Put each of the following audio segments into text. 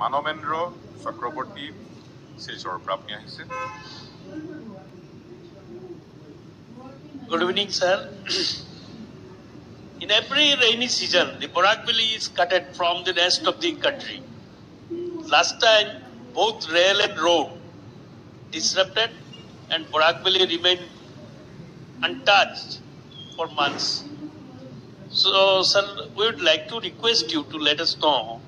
মানবেন্দ্র চক্ৰৱৰ্তী শিলচৰৰ পৰা আপুনি Good evening, sir. In every rainy season, the Barak is cutted from the rest of the country. Last time, both rail and road disrupted and Barak remained untouched for months. So, sir, we would like to request you to let us know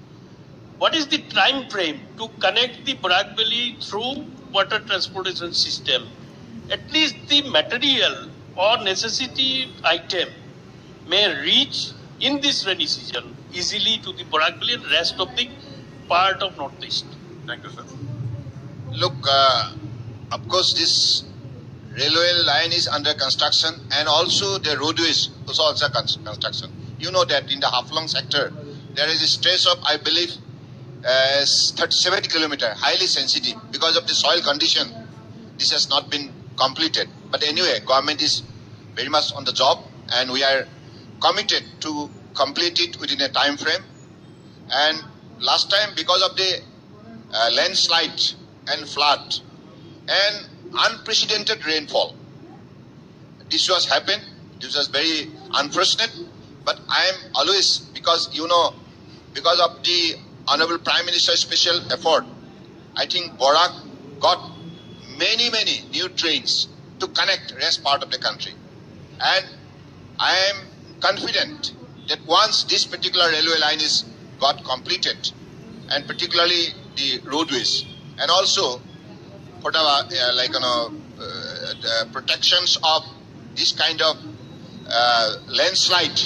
what is the time frame to connect the Barak Valley through water transportation system? At least the material or necessity item may reach in this rainy season easily to the Barak Valley and rest of the part of Northeast. Thank you, sir. Look, uh, of course, this railway line is under construction and also the roadways is also under construction. You know that in the Haflong sector, there is a stress of, I believe, uh, 37 kilometer, highly sensitive because of the soil condition. This has not been completed. But anyway, government is very much on the job, and we are committed to complete it within a time frame. And last time, because of the uh, landslide and flood and unprecedented rainfall. This was happened. This was very unfortunate. But I am always because you know because of the honorable prime minister's special effort. I think Barak got many many new trains to connect rest part of the country, and I am confident that once this particular railway line is got completed, and particularly the roadways, and also for the uh, like you know uh, protections of this kind of uh, landslide,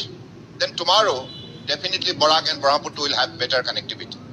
then tomorrow definitely Barak and Brahmaputra will have better connectivity.